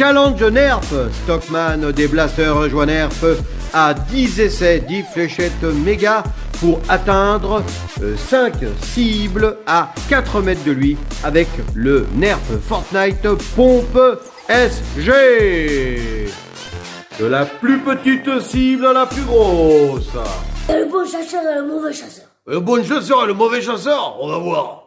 Challenge Nerf. Stockman des blasters rejoint Nerf à 10 essais, 10 fléchettes méga pour atteindre euh, 5 cibles à 4 mètres de lui avec le Nerf Fortnite Pompe SG. De la plus petite cible à la plus grosse. Le bon chasseur et le mauvais chasseur. Le bon chasseur et le mauvais chasseur, on va voir.